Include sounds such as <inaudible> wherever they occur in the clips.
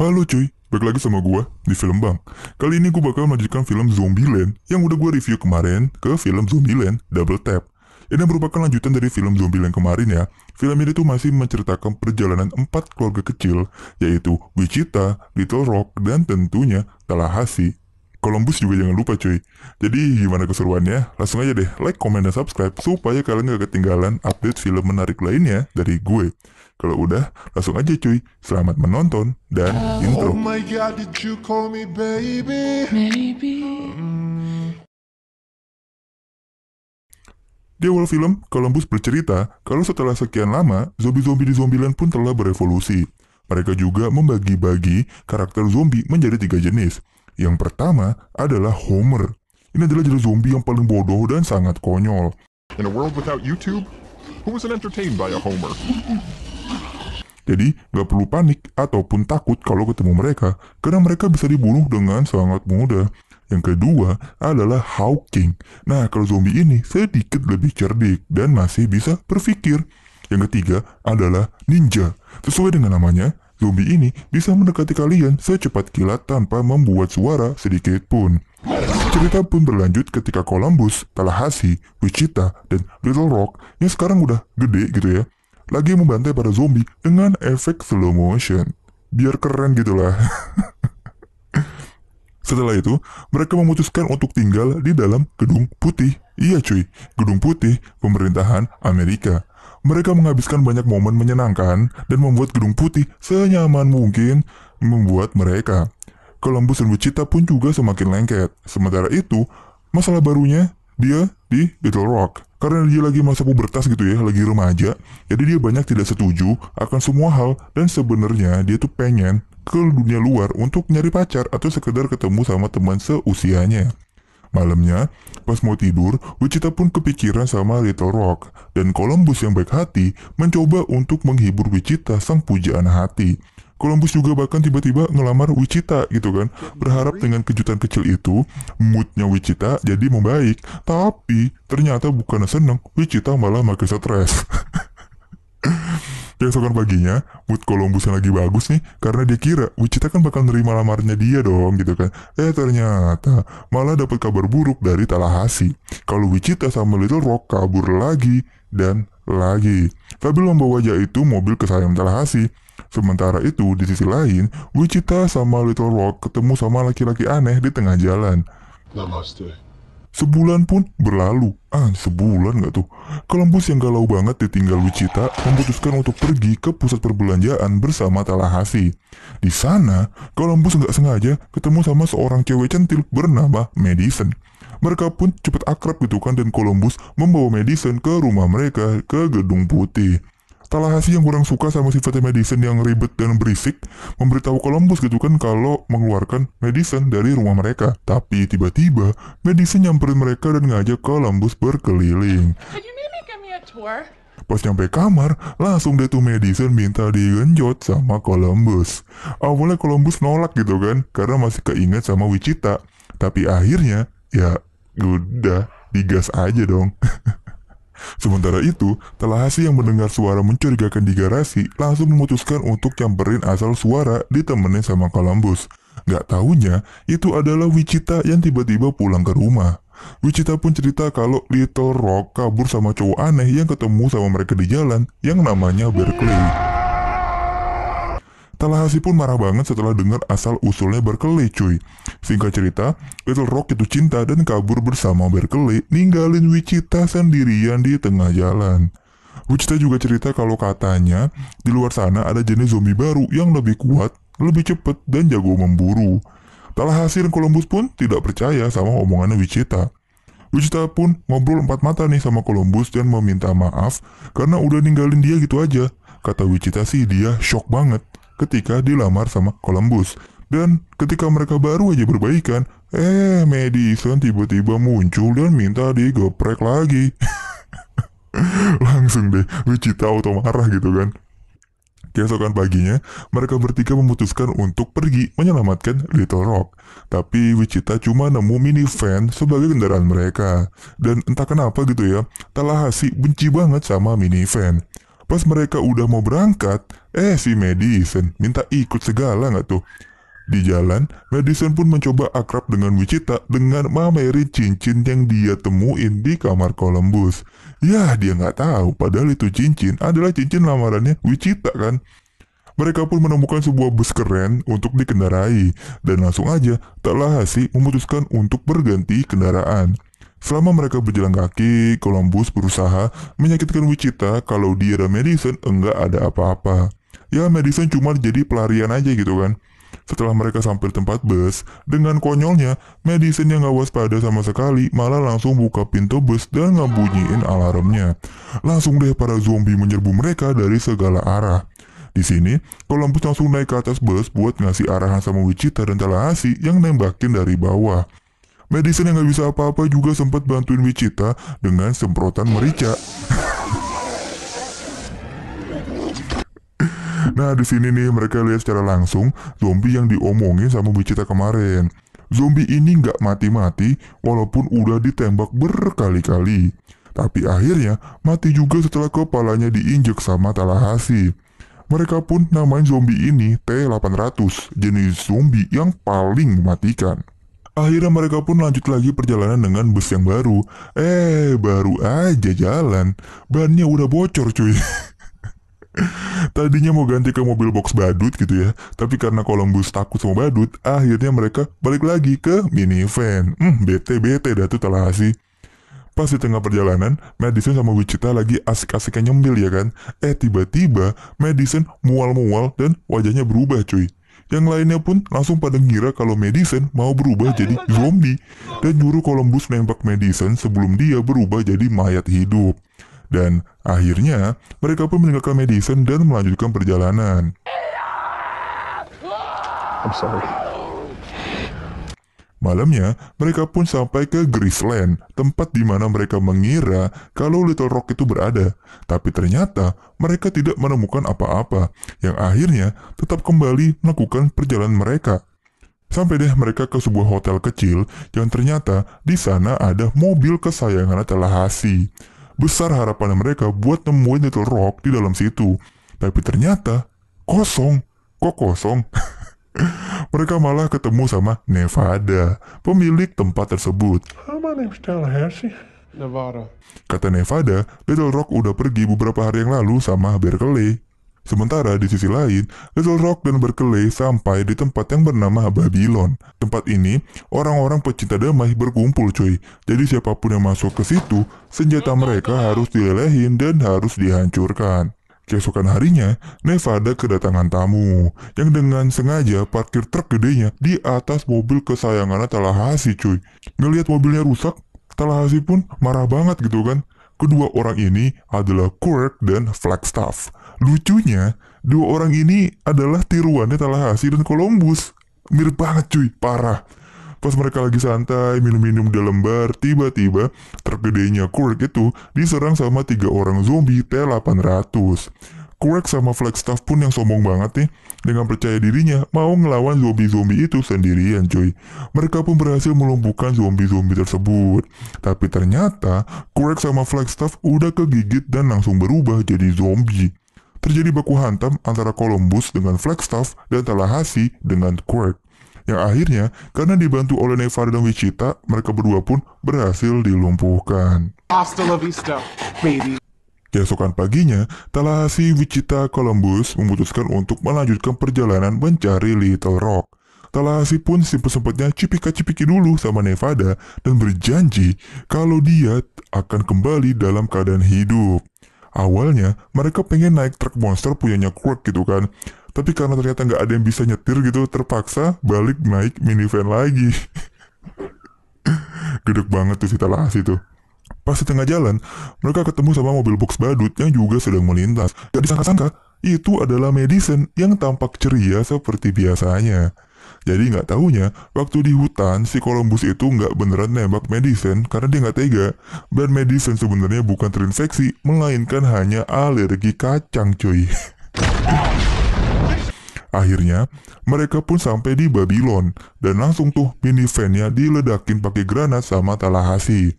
Halo cuy, balik lagi sama gua di film Bang. Kali ini gua bakal melanjutkan film Zombieland yang udah gua review kemarin ke film Zombieland Double Tap. Ini merupakan lanjutan dari film Zombieland kemarin ya. Film ini tuh masih menceritakan perjalanan empat keluarga kecil, yaitu Wichita, Little Rock, dan tentunya Tallahassee. Columbus juga jangan lupa cuy. Jadi gimana keseruannya? Langsung aja deh like, comment, dan subscribe supaya kalian gak ketinggalan update film menarik lainnya dari gue. Kalau udah, langsung aja cuy. Selamat menonton dan intro. Oh my god, did you call me baby? Maybe. Di awal film, Columbus bercerita kalau setelah sekian lama, zombie-zombie di Zombieland pun telah berevolusi. Mereka juga membagi-bagi karakter zombie menjadi tiga jenis. Yang pertama adalah Homer. Ini adalah jenis zombie yang paling bodoh dan sangat konyol. In a world without YouTube, who wasn't entertained by a Homer? Jadi, nggak perlu panik ataupun takut kalau ketemu mereka, karena mereka bisa dibunuh dengan sangat mudah. Yang kedua adalah Hawking. Nah, kalau zombie ini sedikit lebih cerdik dan masih bisa berpikir. Yang ketiga adalah ninja. Sesuai dengan namanya, zombie ini bisa mendekati kalian secepat kilat tanpa membuat suara sedikit pun. Cerita pun berlanjut ketika Columbus, Tallahassee, Wichita, dan Little Rock yang sekarang udah gede gitu ya, lagi membantai para zombie dengan efek slow motion. Biar keren gitu lah. <laughs> Setelah itu, mereka memutuskan untuk tinggal di dalam gedung putih. Iya cuy, gedung putih pemerintahan Amerika. Mereka menghabiskan banyak momen menyenangkan dan membuat gedung putih senyaman mungkin membuat mereka. Columbus dan Wichita pun juga semakin lengket. Sementara itu, masalah barunya dia di Little Rock. Karena dia lagi masa pubertas gitu ya, lagi remaja. Jadi dia banyak tidak setuju akan semua hal dan sebenarnya dia tuh pengen ke dunia luar untuk nyari pacar atau sekedar ketemu sama teman seusianya. Malamnya, pas mau tidur, Wichita pun kepikiran sama Little Rock, dan Columbus yang baik hati mencoba untuk menghibur Wichita sang pujaan hati. Columbus juga bahkan tiba-tiba ngelamar Wichita gitu kan, berharap dengan kejutan kecil itu, moodnya Wichita jadi membaik. Tapi, ternyata bukan seneng, Wichita malah makin stres. <laughs> Keesokan paginya, mood Columbus yang lagi bagus nih, karena dia kira Wichita kan bakal nerima lamarnya dia dong gitu kan. Eh ternyata malah dapat kabar buruk dari Tallahassee. Kalau Wichita sama Little Rock kabur lagi dan lagi. Sambil membawa itu mobil kesayangan Tallahassee. Sementara itu, di sisi lain, Wichita sama Little Rock ketemu sama laki-laki aneh di tengah jalan. Namaste. Sebulan pun berlalu. Ah, sebulan gak tuh? Columbus yang galau banget ditinggal Wichita memutuskan untuk pergi ke pusat perbelanjaan bersama Tallahassee. Di sana, Columbus nggak sengaja ketemu sama seorang cewek centil bernama Madison. Mereka pun cepat akrab gitu kan dan Columbus membawa Madison ke rumah mereka ke gedung putih. Tallahassee yang kurang suka sama sifat Madison yang ribet dan berisik memberitahu Columbus gitu kan kalau mengeluarkan Madison dari rumah mereka. Tapi tiba-tiba Madison nyamperin mereka dan ngajak Columbus berkeliling. Pas nyampe kamar, langsung deh tuh Madison minta digenjot sama Columbus. Awalnya Columbus nolak gitu kan, karena masih keinget sama Wichita. Tapi akhirnya, ya udah, digas aja dong. <laughs> Sementara itu, Tallahassee yang mendengar suara mencurigakan di garasi langsung memutuskan untuk nyamperin asal suara ditemenin sama Columbus. Gak taunya, itu adalah Wichita yang tiba-tiba pulang ke rumah. Wichita pun cerita kalau Little Rock kabur sama cowok aneh yang ketemu sama mereka di jalan yang namanya Berkeley. Tallahassee pun marah banget setelah dengar asal usulnya Berkeley cuy. Singkat cerita, Little Rock itu cinta dan kabur bersama Berkeley, ninggalin Wichita sendirian di tengah jalan. Wichita juga cerita kalau katanya di luar sana ada jenis zombie baru yang lebih kuat, lebih cepat, dan jago memburu. Tallahassee dan Columbus pun tidak percaya sama omongannya Wichita. Wichita pun ngobrol empat mata nih sama Columbus dan meminta maaf karena udah ninggalin dia gitu aja. Kata Wichita sih dia shock banget ketika dilamar sama Columbus. Dan ketika mereka baru aja berbaikan, eh Madison tiba-tiba muncul dan minta digeprek lagi. <laughs> Langsung deh, Wichita auto marah gitu kan. Keesokan paginya, mereka bertiga memutuskan untuk pergi menyelamatkan Little Rock. Tapi Wichita cuma nemu minivan sebagai kendaraan mereka. Dan entah kenapa gitu ya, Tallahassee benci banget sama minivan. Pas mereka udah mau berangkat, Eh si Madison minta ikut segala nggak tuh? Di jalan, Madison pun mencoba akrab dengan Wichita dengan mamerin cincin yang dia temuin di kamar Columbus. Ya, dia nggak tahu padahal itu cincin adalah cincin lamarannya Wichita kan. Mereka pun menemukan sebuah bus keren untuk dikendarai dan langsung aja Tallahassee memutuskan untuk berganti kendaraan. Selama mereka berjalan kaki, Columbus berusaha menyakitkan Wichita kalau dia dan Madison enggak ada apa-apa. Ya Madison cuma jadi pelarian aja gitu kan. Setelah mereka sampai di tempat bus, dengan konyolnya, Madison yang gak waspada sama sekali malah langsung buka pintu bus dan ngebunyiin alarmnya. Langsung deh para zombie menyerbu mereka dari segala arah. Di sini, Columbus langsung naik ke atas bus buat ngasih arahan sama Wichita dan Tallahassee yang nembakin dari bawah. Madison yang gak bisa apa-apa juga sempat bantuin Wichita dengan semprotan merica. <laughs> Nah, di sini nih mereka lihat secara langsung zombie yang diomongin sama Wichita kemarin. Zombie ini nggak mati-mati walaupun udah ditembak berkali-kali. Tapi akhirnya mati juga setelah kepalanya diinjek sama Tallahassee. Mereka pun namain zombie ini T-800, jenis zombie yang paling mematikan. Akhirnya mereka pun lanjut lagi perjalanan dengan bus yang baru. Eh, baru aja jalan. Bannya udah bocor cuy. <laughs> Tadinya mau ganti ke mobil box badut gitu ya, tapi karena Columbus takut sama badut, akhirnya mereka balik lagi ke minivan. Hmm, bete-bete dah tuh Tallahassee. Pas di tengah perjalanan, Madison sama Wichita lagi asik-asiknya nyembil ya kan. Eh tiba-tiba Madison mual-mual dan wajahnya berubah cuy. Yang lainnya pun langsung pada ngira kalau Madison mau berubah jadi zombie dan nyuruh Columbus nembak Madison sebelum dia berubah jadi mayat hidup. Dan akhirnya mereka pun meninggalkan Madison dan melanjutkan perjalanan. I'm sorry. Malamnya, mereka pun sampai ke Graceland, tempat di mana mereka mengira kalau Little Rock itu berada. Tapi ternyata mereka tidak menemukan apa-apa, yang akhirnya tetap kembali melakukan perjalanan mereka. Sampai deh mereka ke sebuah hotel kecil yang ternyata di sana ada mobil kesayangan Tallahassee. Besar harapan mereka buat nemuin Little Rock di dalam situ. Tapi ternyata kosong. Kok kosong? <laughs> mereka malah ketemu sama Nevada, pemilik tempat tersebut. My name's Tallahassee. Nevada. Kata Nevada, Little Rock udah pergi beberapa hari yang lalu sama Berkeley. Sementara di sisi lain, Little Rock dan Berkeley sampai di tempat yang bernama Babylon. Tempat ini, orang-orang pecinta damai berkumpul cuy. Jadi siapa pun yang masuk ke situ, senjata mereka harus dilelehin dan harus dihancurkan. Keesokan harinya, Nevada kedatangan tamu yang dengan sengaja parkir truk gedenya di atas mobil kesayangannya Tallahassee cuy. Ngelihat mobilnya rusak, Tallahassee pun marah banget gitu kan. Kedua orang ini adalah Quirk dan Flagstaff. Lucunya, dua orang ini adalah tiruannya Tallahassee dan Columbus. Mirip banget cuy, parah. Pas mereka lagi santai minum-minum di dalam bar, tiba-tiba truk gedenya Quirk itu diserang sama tiga orang zombie T-800. Quirk sama Flagstaff pun yang sombong banget nih, dengan percaya dirinya mau ngelawan zombie-zombie itu sendirian cuy. Mereka pun berhasil melumpuhkan zombie-zombie tersebut. Tapi ternyata Quirk sama Flagstaff udah kegigit dan langsung berubah jadi zombie. Terjadi baku hantam antara Columbus dengan Flagstaff dan Tallahassee dengan Quirk. Yang akhirnya, karena dibantu oleh Nevada dan Wichita, mereka berdua pun berhasil dilumpuhkan. Hasta la vista, baby. Keesokan paginya, Tallahassee, Wichita, Columbus memutuskan untuk melanjutkan perjalanan mencari Little Rock. Tallahassee pun sempet-sempetnya cipika-cipiki dulu sama Nevada dan berjanji kalau dia akan kembali dalam keadaan hidup. Awalnya, mereka pengen naik truk monster punyanya Quirk gitu kan. Tapi karena ternyata nggak ada yang bisa nyetir gitu, terpaksa balik naik minivan lagi. <laughs> Gedek banget tuh si Tallahassee tuh. Pas di tengah jalan, mereka ketemu sama mobil box badut yang juga sedang melintas. Gak disangka-sangka, itu adalah Madison yang tampak ceria seperti biasanya. Jadi nggak taunya, waktu di hutan, si Columbus itu nggak beneran nembak Madison karena dia nggak tega. Dan Madison sebenarnya bukan terinfeksi, melainkan hanya alergi kacang cuy. <laughs> Akhirnya, mereka pun sampai di Babylon dan langsung tuh minivannya diledakin pakai granat sama Tallahassee.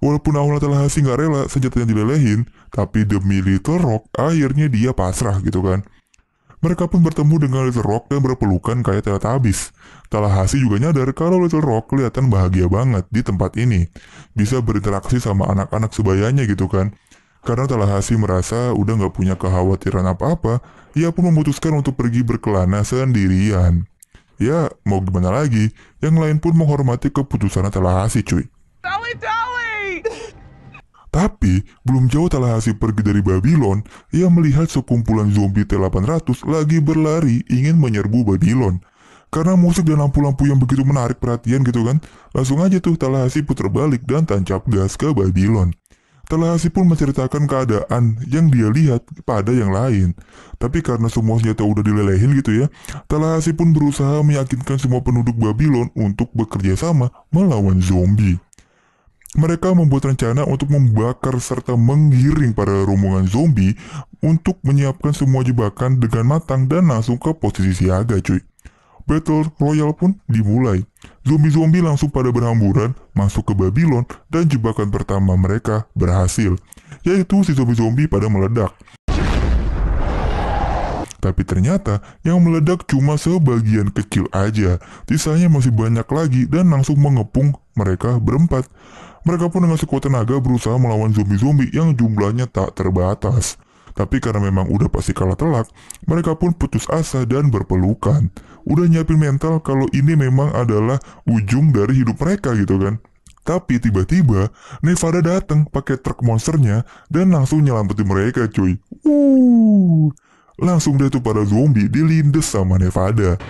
Walaupun awalnya Tallahassee nggak rela senjatanya dilelehin, tapi demi Little Rock akhirnya dia pasrah gitu kan. Mereka pun bertemu dengan Little Rock dan berpelukan kayak Teletubbies. Tallahassee juga nyadar kalau Little Rock kelihatan bahagia banget di tempat ini. Bisa berinteraksi sama anak-anak sebayanya gitu kan. Karena Tallahassee merasa udah nggak punya kekhawatiran apa-apa, ia pun memutuskan untuk pergi berkelana sendirian. Ya, mau gimana lagi, yang lain pun menghormati keputusan Tallahassee cuy. Dolly, Dolly! Tapi, belum jauh Tallahassee pergi dari Babylon, ia melihat sekumpulan zombie T-800 lagi berlari ingin menyerbu Babylon. Karena musik dan lampu-lampu yang begitu menarik perhatian gitu kan, langsung aja tuh Tallahassee putar balik dan tancap gas ke Babylon. Tallahassee pun menceritakan keadaan yang dia lihat pada yang lain. Tapi karena semua senjata udah dilelehin gitu ya, Tallahassee pun berusaha meyakinkan semua penduduk Babylon untuk bekerja sama melawan zombie. Mereka membuat rencana untuk membakar serta menggiring para rombongan zombie untuk menyiapkan semua jebakan dengan matang dan langsung ke posisi siaga cuy. Battle Royale pun dimulai. Zombie-zombie langsung pada berhamburan masuk ke Babylon dan jebakan pertama mereka berhasil, yaitu si zombie-zombie pada meledak. Tapi ternyata yang meledak cuma sebagian kecil aja, sisanya masih banyak lagi dan langsung mengepung mereka berempat. Mereka pun dengan sekuat tenaga berusaha melawan zombie-zombie yang jumlahnya tak terbatas. Tapi karena memang udah pasti kalah telak, mereka pun putus asa dan berpelukan. Udah nyiapin mental kalau ini memang adalah ujung dari hidup mereka gitu kan. Tapi tiba-tiba Nevada datang pakai truk monsternya dan langsung nyelamatin mereka cuy. Uh, langsung deh tuh para zombie dilindes sama Nevada.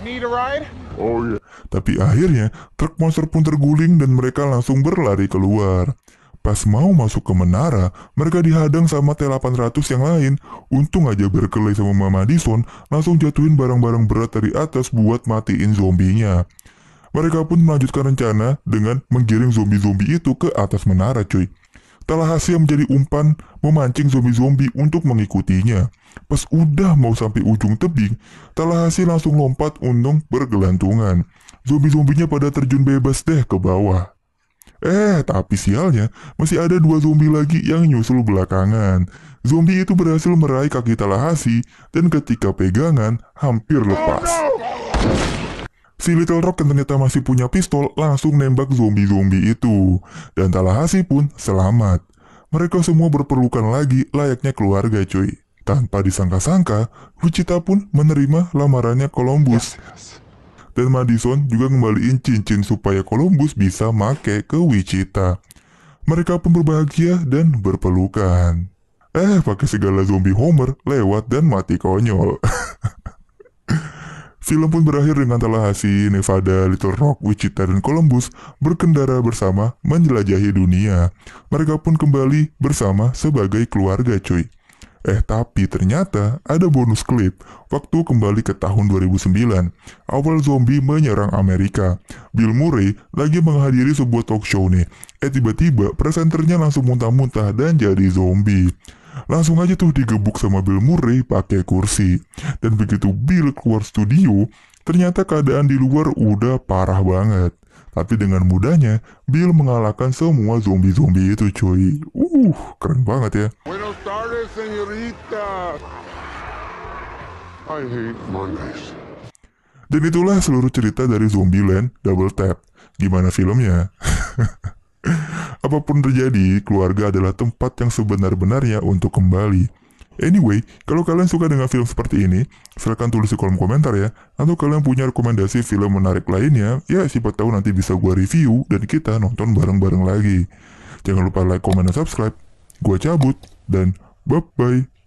Need a ride? Oh yeah. Tapi akhirnya truk monster pun terguling dan mereka langsung berlari keluar. Pas mau masuk ke menara, mereka dihadang sama T-800 yang lain. Untung aja berkelahi sama Mama Madison langsung jatuhin barang-barang berat dari atas buat matiin zombinya. Mereka pun melanjutkan rencana dengan menggiring zombie-zombie itu ke atas menara cuy. Tallahassee yang menjadi umpan memancing zombie-zombie untuk mengikutinya. Pas udah mau sampai ujung tebing, Tallahassee langsung lompat untung bergelantungan. Zombie-zombinya pada terjun bebas deh ke bawah. Eh, tapi sialnya, masih ada dua zombie lagi yang nyusul belakangan. Zombie itu berhasil meraih kaki Tallahassee dan ketika pegangan hampir lepas. Si Little Rock yang ternyata masih punya pistol langsung nembak zombie-zombie itu. Dan Tallahassee pun selamat. Mereka semua berpelukan lagi layaknya keluarga cuy. Tanpa disangka-sangka, Wichita pun menerima lamarannya Columbus. Yes. Dan Madison juga ngembaliin cincin supaya Columbus bisa make ke Wichita. Mereka pun berbahagia dan berpelukan. Eh, pakai segala zombie Homer lewat dan mati konyol. <laughs> Film pun berakhir dengan Tallahassee, Nevada, Little Rock, Wichita, dan Columbus berkendara bersama menjelajahi dunia. Mereka pun kembali bersama sebagai keluarga cuy. Eh tapi ternyata ada bonus klip waktu kembali ke tahun 2009. Awal zombie menyerang Amerika. Bill Murray lagi menghadiri sebuah talk show nih. Eh tiba-tiba presenternya langsung muntah-muntah dan jadi zombie. Langsung aja tuh digebuk sama Bill Murray pakai kursi. Dan begitu Bill keluar studio, ternyata keadaan di luar udah parah banget. Tapi dengan mudahnya, Bill mengalahkan semua zombie-zombie itu cuy. Uh, keren banget ya. Buenos tardes, señorita. I hate Mondays. Dan itulah seluruh cerita dari Zombieland Double Tap. Gimana filmnya? <laughs> Apa pun terjadi, keluarga adalah tempat yang sebenar-benarnya untuk kembali. Anyway, kalau kalian suka dengan film seperti ini, silahkan tulis di kolom komentar ya. Atau kalian punya rekomendasi film menarik lainnya, ya siapa tahu nanti bisa gua review dan kita nonton bareng-bareng lagi. Jangan lupa like, comment, dan subscribe. Gua cabut, dan bye-bye.